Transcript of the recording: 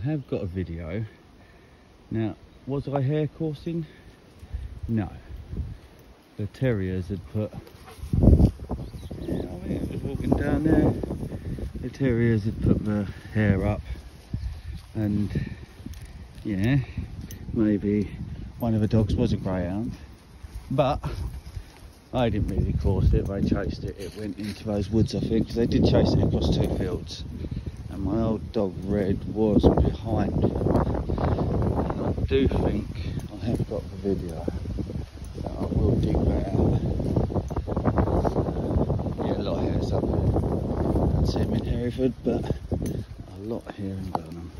I have got a video. Now, was I hare coursing? No. The terriers had put. Oh, yeah, I mean, was walking down there. The terriers had put the hare up, and yeah, maybe one of the dogs was a greyhound, but I didn't really course it. They chased it. It went into those woods, I think, because they did chase it across two fields. My old dog Red was behind. And I do think I have got the video. So I will dig that out. Yeah, a lot up there. Can't see him in Hereford, but a lot here in Burnham.